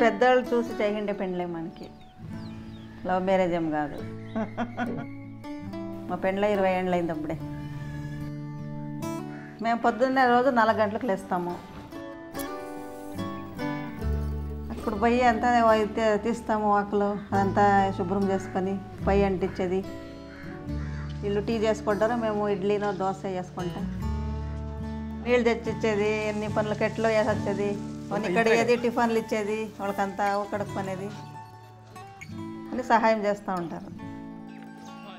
పెద్దవాళ్ళు చూసి చేయండి పెండ్లే మనకి. లవ్ మ్యారేజ్ ఏం కాదు. మా పెండ్ల ఇరవై ఏళ్ళు అయింది అప్పుడే. మేము పొద్దున్నే రోజు నాలుగు గంటలకు లేస్తాము. అప్పుడు పొయ్యి అంతా తీస్తాము వాకులు అదంతా శుభ్రం చేసుకొని పొయ్యి అంటించేది వీళ్ళు టీ చేసుకుంటారు మేము ఇడ్లీనో దోశ చేసుకుంటాం. నీళ్ళు తెచ్చిచ్చేది ఎన్ని పనులు ఎట్లో వేసొచ్చేది ఇక్కడ ఏది టిఫిన్లు ఇచ్చేది వాళ్ళకంతా కడుక్కునేది అని సహాయం చేస్తూ ఉంటారు.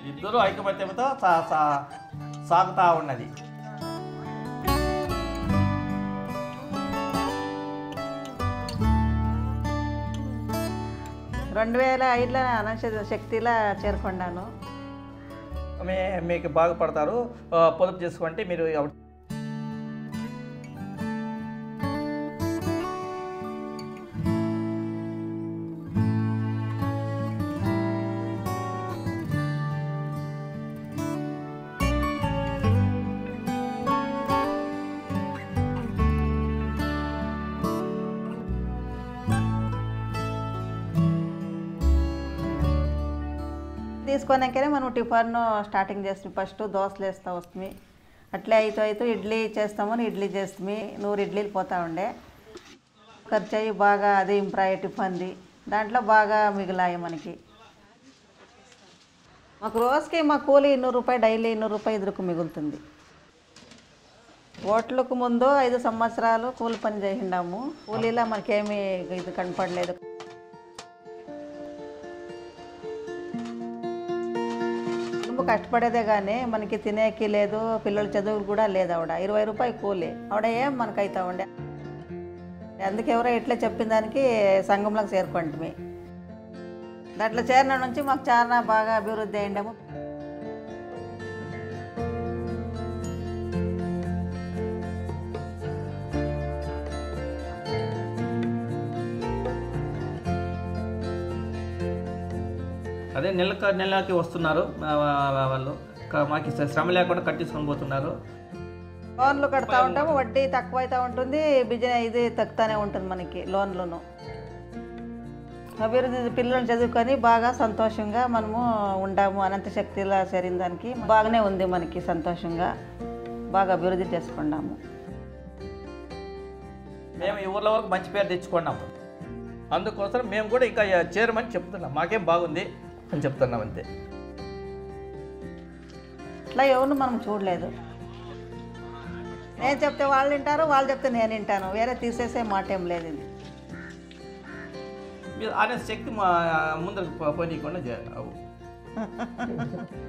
ఇద్దరు ఐకమత్యంతో సా- సా- సాగుతా ఉన్నది. రెండు వేల ఐదులో అనంత శక్తిలా చేరుకున్నాను. మే మీకు బాగుపడతారు. పొదుపు చేసుకుంటే మీరు తీసుకున్నాకనే మనం టిఫిన్ స్టార్టింగ్ చేస్తాం. ఫస్ట్ దోశలు వేస్తూ వస్తుంది. అట్లే అయితే అయితే ఇడ్లీ చేస్తామని ఇడ్లీ చేస్తుంది. నూరు ఇడ్లీలు పోతా ఉండే. ఖర్చు అయ్యి బాగా అది ఇంప్రూవ్ అయ్యే టిఫిన్ది. దాంట్లో బాగా మిగిలాయి మనకి. మాకు రోజుకి మా కూలి ఇన్నూరు రూపాయలు డైలీ ఇన్నూరు రూపాయలు ఎదురుకు మిగులుతుంది. ఓట్లకు ముందు ఐదు సంవత్సరాలు కూలి పని చేసిండాము. కూలీలా మనకేమీ ఇది కనపడలేదు. కుటుంబం కష్టపడేదే కానీ మనకి తినేకి లేదు పిల్లల చదువులు కూడా లేదు ఆవిడ. ఇరవై రూపాయలు కూలి. ఆవిడ ఏం మనకైతే అవుతా ఉండే అందుకే ఎవరో ఇట్లా చెప్పిన దానికి సంఘంలోకి చేరుకుంటుంది దాంట్లో చేరిన నుంచి మాకు చాలా బాగా అభివృద్ధి అయ్యిండము అదే నెలక నెలకి వస్తున్నారు వాళ్ళు. మాకు శ్రమ లేకుండా కట్టించుకొని పోతున్నారు. లోన్లు కడతా ఉంటాము వడ్డీ తక్కువ అవుతూ ఉంటుంది బిజినెస్ ఇది తక్కువనే ఉంటుంది మనకి లోన్లను. అభివృద్ధి పిల్లలు చదువుకొని బాగా సంతోషంగా మనము ఉండాము అనంత శక్తిలా చేరిన దానికి బాగానే ఉంది మనకి సంతోషంగా బాగా అభివృద్ధి చేసుకున్నాము. మేము ఈ ఊర్ల వరకు మంచి పేరు తెచ్చుకున్నాము. అందుకోసం మేము కూడా ఇంకా చేరమని చెప్తున్నాం. మాకేం బాగుంది. అని చెప్తున్నాం అంతే. అట్లా ఎవరిని మనం చూడలేదు. నేను చెప్తే వాళ్ళు వింటారు వాళ్ళు చెప్తే నేను వింటాను. వేరే తీసేసే మాట ఏం లేదు ఇది. మీరు అనే శక్తి మా ముందరకు పోనీయకుండా చే- అవు.